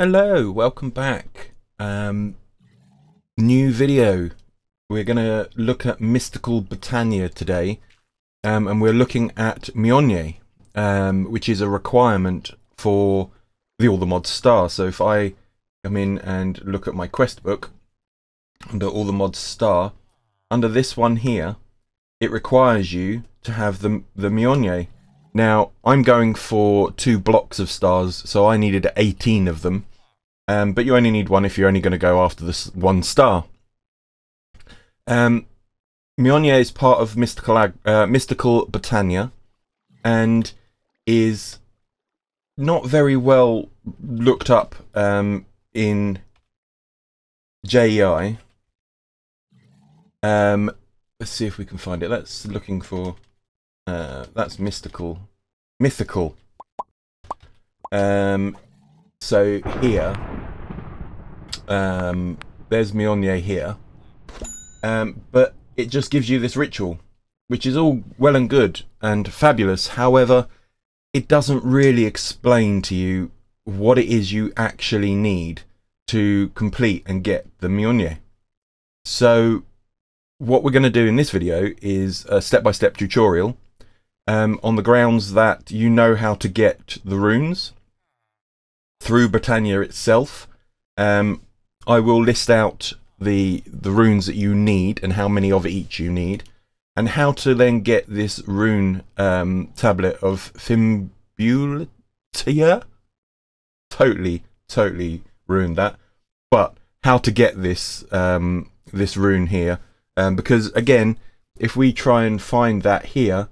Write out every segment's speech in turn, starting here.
Hello, welcome back. Um, new video. We're going to look at Mystical Botania today, um, and we're looking at Mjolnir, um, which is a requirement for the All the Mods star. So if I come in and look at my quest book under All the Mods star, under this one here, it requires you to have the the Mjolnir. Now, I'm going for two blocks of stars, so I needed 18 of them. Um, but you only need one if you're only going to go after this one star. Um, is part of Mystical, uh, Mystical Botania and is not very well looked up um, in JEI. Um, let's see if we can find it. Let's looking for uh, that's mystical, mythical. Um, so here, um, there's Mjolnir here, um, but it just gives you this ritual, which is all well and good and fabulous. However, it doesn't really explain to you what it is you actually need to complete and get the Mjolnir. So what we're going to do in this video is a step-by-step -step tutorial um, on the grounds that you know how to get the runes through Botania itself. Um, I will list out the the runes that you need and how many of each you need, and how to then get this rune um, tablet of Fimbultyr. Totally, totally ruined that. But how to get this um, this rune here, um, because again, if we try and find that here,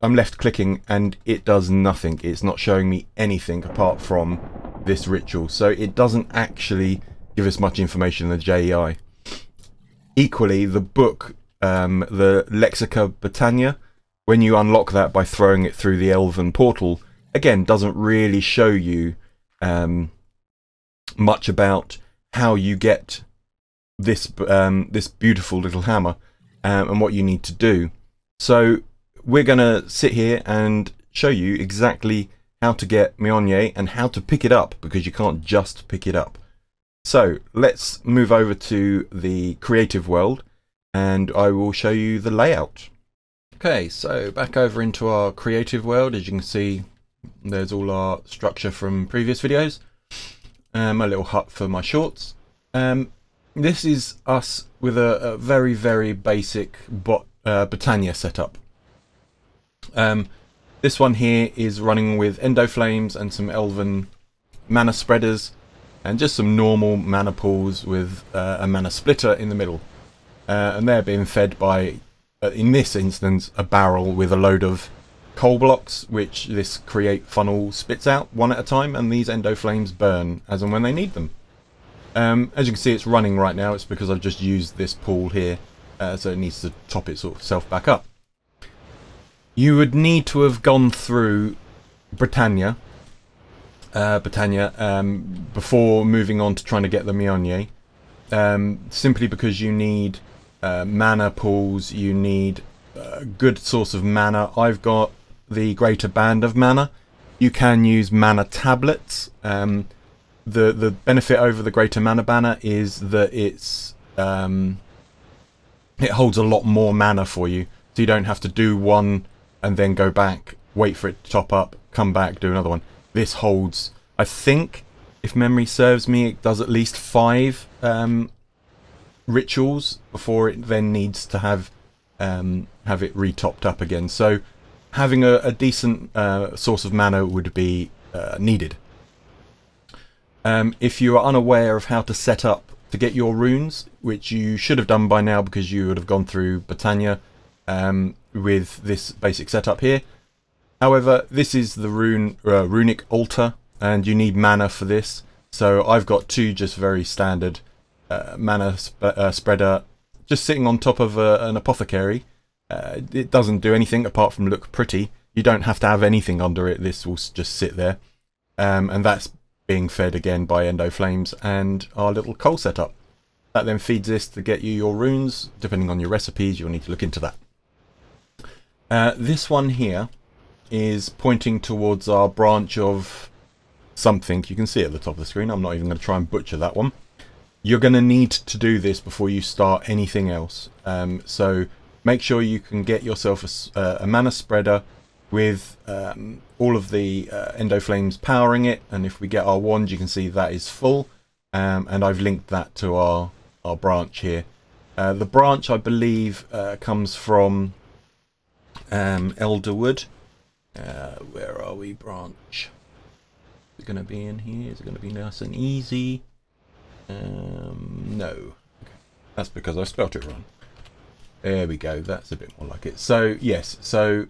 I'm left clicking and it does nothing. It's not showing me anything apart from this ritual. So it doesn't actually give us much information in the JEI. Equally, the book, um, the Lexica Botania, when you unlock that by throwing it through the Elven portal, again, doesn't really show you um, much about how you get this um, this beautiful little hammer um, and what you need to do. So we're going to sit here and show you exactly how to get Mjolnir and how to pick it up because you can't just pick it up. So let's move over to the creative world and I will show you the layout. Okay, so back over into our creative world. As you can see, there's all our structure from previous videos. Um, a little hut for my shorts. Um, this is us with a, a very, very basic bot, uh, Botania setup. Um, this one here is running with Endo Flames and some Elven mana spreaders and just some normal mana pools with uh, a mana splitter in the middle. Uh, and they're being fed by, uh, in this instance, a barrel with a load of coal blocks, which this create funnel spits out one at a time, and these endo flames burn as and when they need them. Um, as you can see, it's running right now. It's because I've just used this pool here, uh, so it needs to top itself back up. You would need to have gone through Botania, uh, Botania, um, before moving on to trying to get the Mjolnir. Um, simply because you need uh, mana pools, you need a good source of mana. I've got the Greater Band of Mana. You can use mana tablets. Um, the the benefit over the Greater Mana Banner is that it's um, it holds a lot more mana for you, so you don't have to do one and then go back, wait for it to top up, come back, do another one. This holds, I think, if memory serves me, it does at least five um, rituals before it then needs to have um, have it re-topped up again. So having a, a decent uh, source of mana would be uh, needed. Um, if you are unaware of how to set up to get your runes, which you should have done by now because you would have gone through Botania, um, with this basic setup here. However, this is the rune uh, runic altar, and you need mana for this. So I've got two just very standard uh, mana sp uh, spreader just sitting on top of a, an apothecary. Uh, it doesn't do anything apart from look pretty. You don't have to have anything under it. This will just sit there. Um, and that's being fed again by Endo Flames and our little coal setup. That then feeds this to get you your runes. Depending on your recipes, you'll need to look into that. Uh, this one here is pointing towards our branch of something. You can see at the top of the screen. I'm not even going to try and butcher that one. You're going to need to do this before you start anything else. Um, so make sure you can get yourself a, uh, a mana spreader with um, all of the uh, endo flames powering it. And if we get our wand, you can see that is full. Um, and I've linked that to our, our branch here. Uh, the branch, I believe, uh, comes from um, Elderwood. Uh, where are we, branch? Is it going to be in here? Is it going to be nice and easy? Um, no. Okay. That's because I spelt it wrong. There we go. That's a bit more like it. So, yes. So,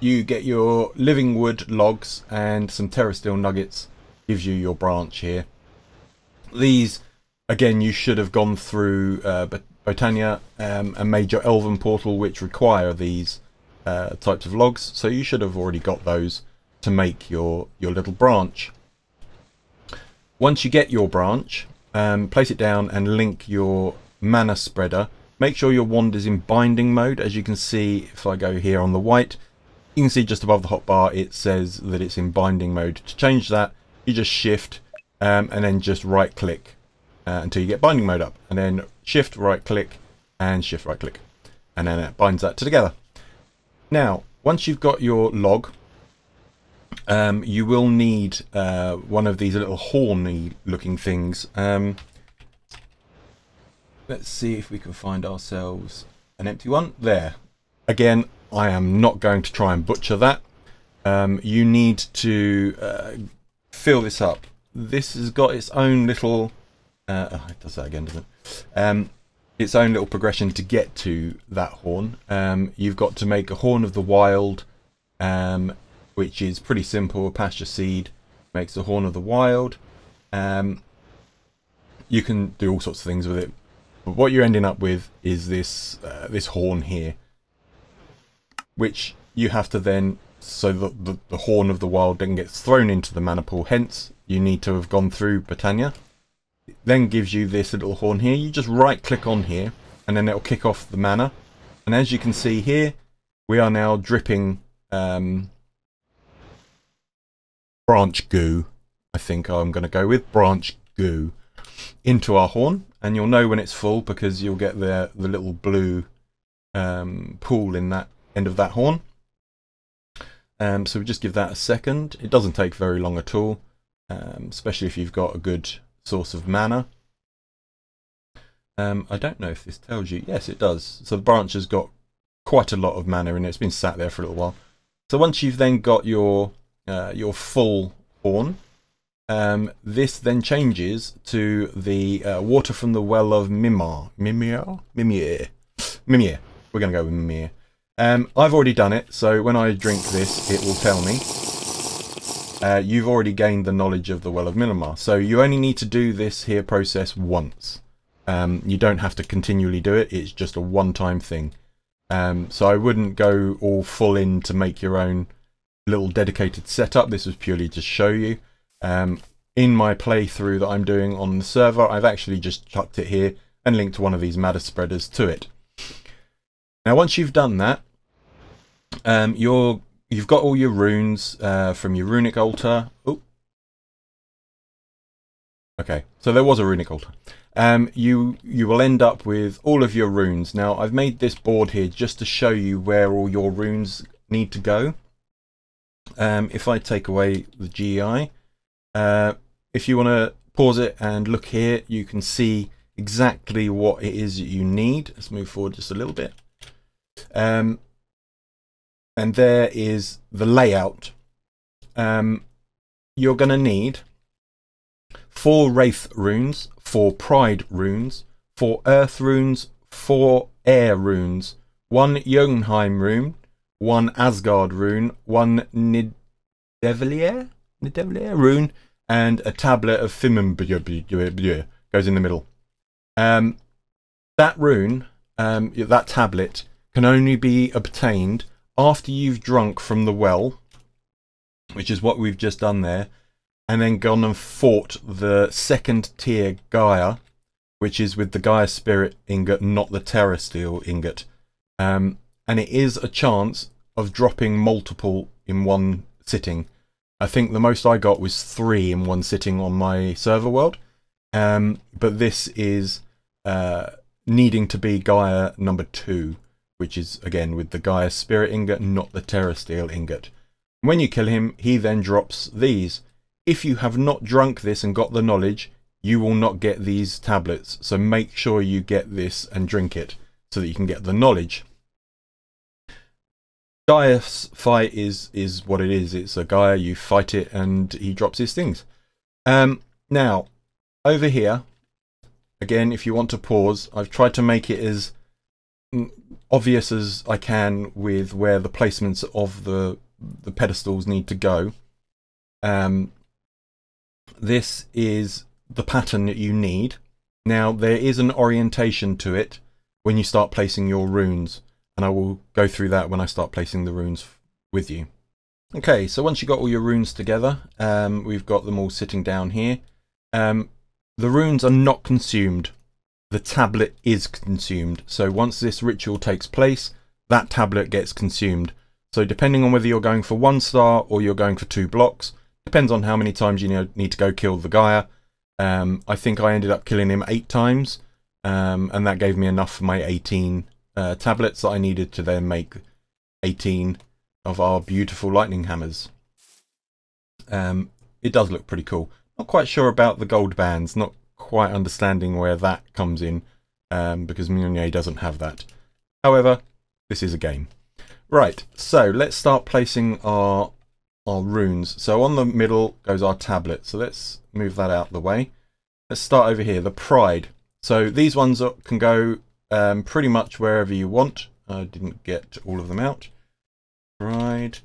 you get your living wood logs and some terra steel nuggets. Gives you your branch here. These, again, you should have gone through uh, Botania um, and made your Elven portal, which require these uh, types of logs. So you should have already got those to make your, your little branch. Once you get your branch, um, place it down and link your mana spreader. Make sure your wand is in binding mode. As you can see, if I go here on the white, you can see just above the hotbar it says that it's in binding mode. To change that, you just shift um, and then just right click uh, until you get binding mode up. And then shift right click and shift right click. And then it binds that together. Now, once you've got your log, um, you will need uh, one of these little horny looking things. Um, let's see if we can find ourselves an empty one. There. Again, I am not going to try and butcher that. Um, you need to uh, fill this up. This has got its own little... Uh, oh, it does that again, doesn't it? Its own little progression to get to that horn. Um, you've got to make a horn of the wild, um, which is pretty simple. Pasture seed makes a horn of the wild. Um, you can do all sorts of things with it, but what you're ending up with is this uh, this horn here, which you have to then so that the, the horn of the wild then gets thrown into the mana pool. Hence, you need to have gone through Then gives you this little horn here. You just right click on here and then it'll kick off the mana. And as you can see here, we are now dripping um, branch goo. I think I'm going to go with branch goo into our horn. And you'll know when it's full because you'll get the, the little blue um, pool in that end of that horn. Um, so we just give that a second. It doesn't take very long at all, um, especially if you've got a good source of mana. Um, I don't know if this tells you. Yes, it does. So the branch has got quite a lot of mana in it. It's been sat there for a little while. So once you've then got your uh, your full horn, um, this then changes to the uh, water from the well of Mimar. Mimir? Mimir. Mimir. We're going to go with Mimir. Um, I've already done it, so when I drink this, it will tell me uh, you've already gained the knowledge of the Well of Mimir. So you only need to do this here process once. Um, you don't have to continually do it. It's just a one-time thing. Um, so I wouldn't go all full in to make your own little dedicated setup. This was purely to show you. Um, in my playthrough that I'm doing on the server, I've actually just chucked it here and linked one of these matter spreaders to it. Now, once you've done that, um, you're you've got all your runes uh, from your runic altar. Oh. Okay, so there was a runic altar. Um, you you will end up with all of your runes. Now I've made this board here just to show you where all your runes need to go. Um, if I take away the JEI, uh, if you want to pause it and look here, you can see exactly what it is that you need. Let's move forward just a little bit. Um, and there is the layout. Um, you're going to need four Wraith runes, four Pride runes, four Earth runes, four Air runes, one Jotunheim rune, one Asgard rune, one Nidavellir, Nidavellir rune, and a tablet of Fimbulwinir goes in the middle. Um, that rune, um, that tablet, can only be obtained after you've drunk from the well, which is what we've just done there, and then gone and fought the second tier Gaia, which is with the Gaia Spirit ingot, not the Terra Steel ingot. Um, and it is a chance of dropping multiple in one sitting. I think the most I got was three in one sitting on my server world. Um, but this is uh, needing to be Gaia number two, which is again with the Gaia Spirit Ingot, not the Terra Steel Ingot. When you kill him, he then drops these. If you have not drunk this and got the knowledge, you will not get these tablets. So make sure you get this and drink it so that you can get the knowledge. Gaia's fight is is what it is. It's a Gaia, you fight it and he drops his things. Um, now, over here, again, if you want to pause, I've tried to make it as obvious as I can with where the placements of the the pedestals need to go. Um, this is the pattern that you need. Now, there is an orientation to it when you start placing your runes, and I will go through that when I start placing the runes with you. Okay, so once you've got all your runes together, um, we've got them all sitting down here. Um, the runes are not consumed. The tablet is consumed. So once this ritual takes place, that tablet gets consumed. So depending on whether you're going for one star or you're going for two blocks, depends on how many times you need to go kill the Gaia. Um, I think I ended up killing him eight times, um, and that gave me enough for my 18 uh, tablets that I needed to then make 18 of our beautiful lightning hammers. Um, it does look pretty cool. Not quite sure about the gold bands, not quite understanding where that comes in, um, because Mjolnir doesn't have that. However, this is a game. Right, so let's start placing our our runes. So on the middle goes our tablet. So let's move that out of the way. Let's start over here, the pride. So these ones are, can go um, pretty much wherever you want. I didn't get all of them out. Pride.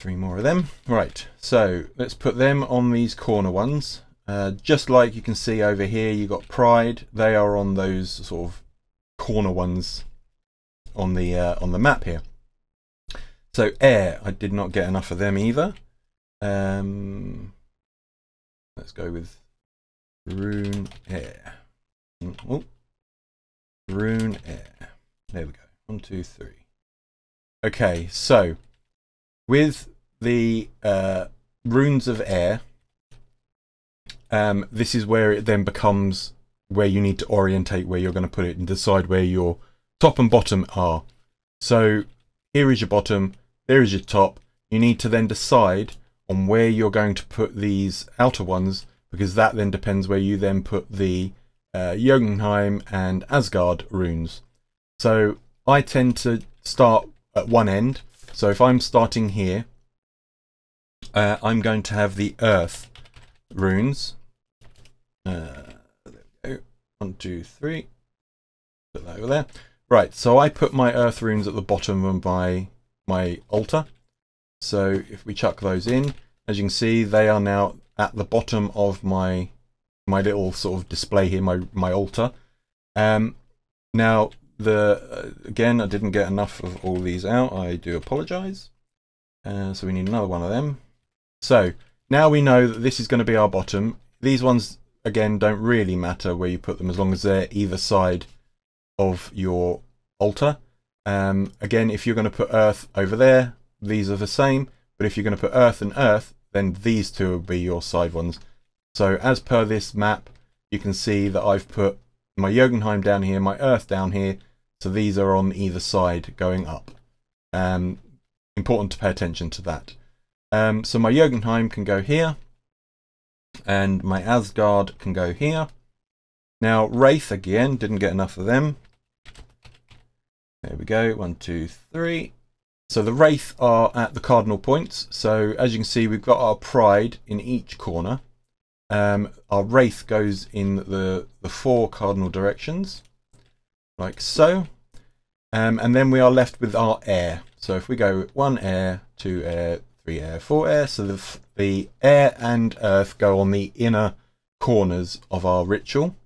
Three more of them. Right, so let's put them on these corner ones. Uh, just like you can see over here, you got pride. They are on those sort of corner ones on the uh, on the map here. So air, I did not get enough of them either. Um, let's go with rune air. Oh, rune air. There we go. One, two, three. Okay, so with the uh, runes of air, um, this is where it then becomes where you need to orientate where you're going to put it and decide where your top and bottom are. So here is your bottom, there is your top. You need to then decide on where you're going to put these outer ones because that then depends where you then put the uh, Jotunheim and Asgard runes. So I tend to start at one end. So if I'm starting here, uh, I'm going to have the Earth runes. Uh, there we go. One, two, three. Put that over there. Right, so I put my earth runes at the bottom of my, my altar. So if we chuck those in, as you can see, they are now at the bottom of my my little sort of display here, my, my altar. Um, now, the uh, again, I didn't get enough of all these out. I do apologize. Uh, so we need another one of them. So now we know that this is going to be our bottom. These ones, again, don't really matter where you put them as long as they're either side of your altar. Um, again, if you're going to put earth over there, these are the same. But if you're going to put earth and earth, then these two will be your side ones. So as per this map, you can see that I've put my Jotunheim down here, my earth down here. So these are on either side going up. Um, important to pay attention to that. Um, so my Jotunheim can go here. And my Asgard can go here. Now, Wraith, again, didn't get enough of them. There we go, one, two, three. So the Wraith are at the cardinal points. So as you can see, we've got our Pride in each corner. Um, our Wraith goes in the, the four cardinal directions, like so. Um, and then we are left with our air. So if we go one air, two air, three air, four air. So the, the air and earth go on the inner corners of our ritual.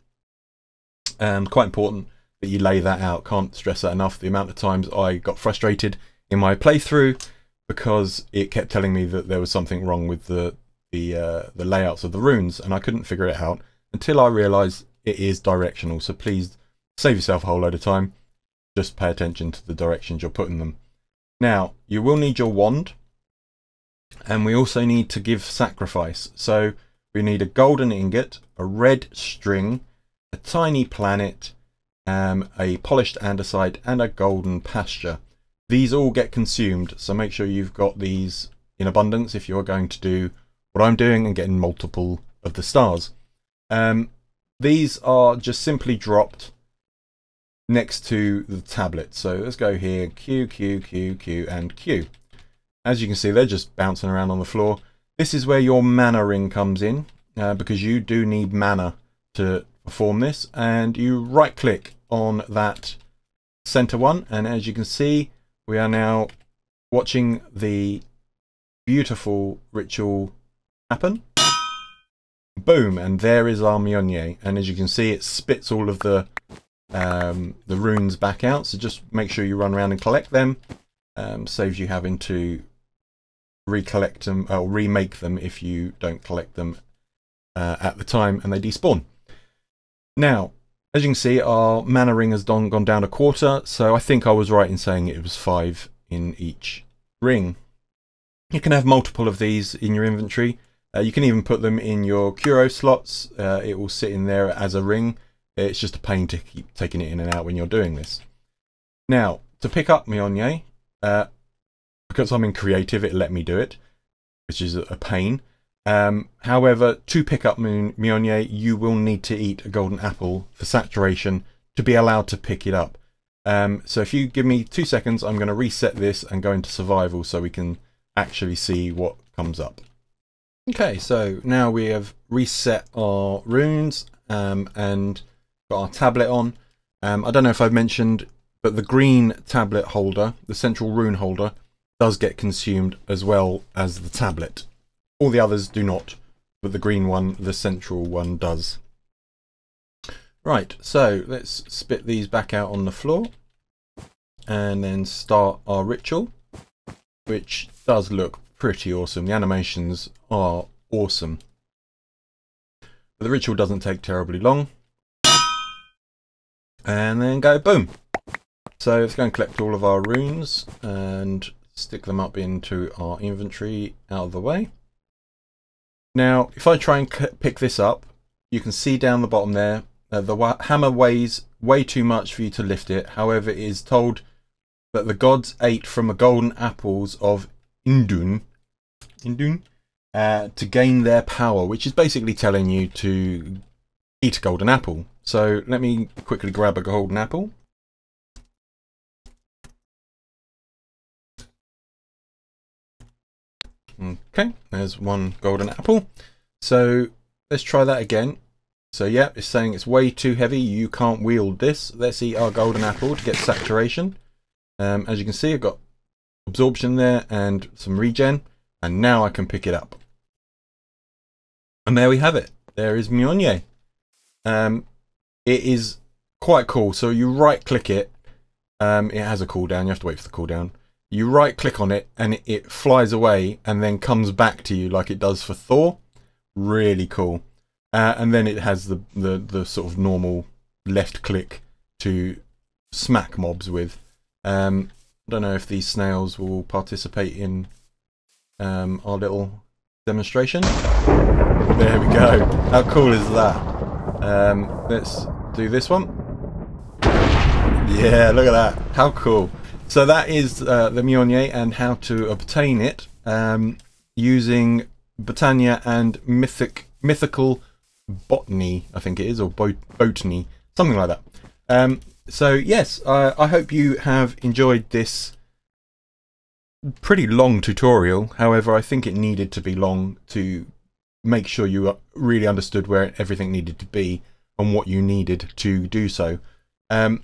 Um, quite important that you lay that out. Can't stress that enough. The amount of times I got frustrated in my playthrough because it kept telling me that there was something wrong with the the uh, the layouts of the runes, and I couldn't figure it out until I realised it is directional. So please save yourself a whole load of time. Just pay attention to the directions you're putting them. Now you will need your wand. And we also need to give sacrifice. So we need a golden ingot, a red string, a tiny planet, um, a polished andesite, and a golden pasture. These all get consumed, so make sure you've got these in abundance if you're going to do what I'm doing and getting multiple of the stars. Um, these are just simply dropped next to the tablet. So let's go here, Q, Q, Q, Q, and Q. As you can see, they're just bouncing around on the floor. This is where your mana ring comes in, uh, because you do need mana to perform this. And you right click on that center one, and as you can see, we are now watching the beautiful ritual happen. Boom, and there is our Mjolnir. And as you can see, it spits all of the um, the runes back out. So just make sure you run around and collect them. Um, saves you having to recollect them or remake them if you don't collect them uh, at the time and they despawn. Now, as you can see, our mana ring has gone down a quarter, so I think I was right in saying it was five in each ring. You can have multiple of these in your inventory. Uh, you can even put them in your Kuro slots. Uh, it will sit in there as a ring. It's just a pain to keep taking it in and out when you're doing this. Now, to pick up Mjolnir, uh, because I'm in creative, it let me do it, which is a pain. Um, however, to pick up Mjolnir, you will need to eat a golden apple for saturation to be allowed to pick it up. Um, so if you give me two seconds, I'm going to reset this and go into survival so we can actually see what comes up. Okay, so now we have reset our runes um, and got our tablet on. Um, I don't know if I've mentioned, but the green tablet holder, the central rune holder, does get consumed as well as the tablet. All the others do not, but the green one, the central one, does. Right, so let's spit these back out on the floor and then start our ritual, which does look pretty awesome. The animations are awesome. The ritual doesn't take terribly long. And then go boom. So let's go and collect all of our runes and stick them up into our inventory out of the way. Now, if I try and pick this up, you can see down the bottom there, uh, the hammer weighs way too much for you to lift it. However, it is told that the gods ate from the golden apples of Indun, Indun uh, to gain their power, which is basically telling you to eat a golden apple. So let me quickly grab a golden apple. Okay, there's one golden apple. So let's try that again. So yeah, it's saying it's way too heavy. You can't wield this. Let's eat our golden apple to get saturation. Um, as you can see, I've got absorption there and some regen. And now I can pick it up. And there we have it. There is Mjolnir. Um, it is quite cool. So you right click it. Um, it has a cooldown. You have to wait for the cooldown you right click on it and it flies away and then comes back to you like it does for Thor. Really cool. Uh, and then it has the, the, the sort of normal left click to smack mobs with. Um, I don't know if these snails will participate in um, our little demonstration. There we go. How cool is that? Um, let's do this one. Yeah, look at that. How cool. So that is uh, the Mjolnir and how to obtain it um, using Botania and mythic mythical botany, I think it is, or botany, something like that. Um, so yes, uh, I hope you have enjoyed this pretty long tutorial. However, I think it needed to be long to make sure you really understood where everything needed to be and what you needed to do so. Um,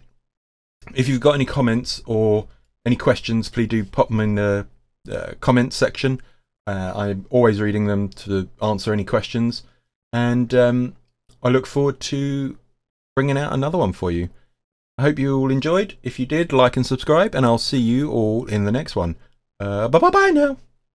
if you've got any comments or any questions, please do pop them in the uh, comments section. Uh, I'm always reading them to answer any questions. And um, I look forward to bringing out another one for you. I hope you all enjoyed. If you did, like and subscribe, and I'll see you all in the next one. Uh, bye bye bye now.